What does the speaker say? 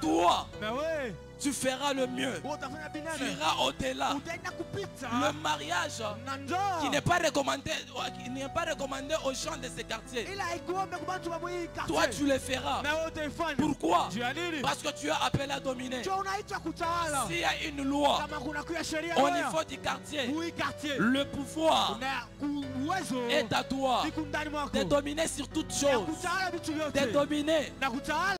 Toi, tu feras le mieux. Tu iras au-delà. Le mariage qui n'est pas recommandé, qui n'est pas recommandé aux gens de ces quartiers. Toi, tu le feras. Pourquoi? Parce que tu as appelé à dominer. S'il y a une loi au niveau du quartier, le pouvoir est à toi de dominer sur toute chose. De dominer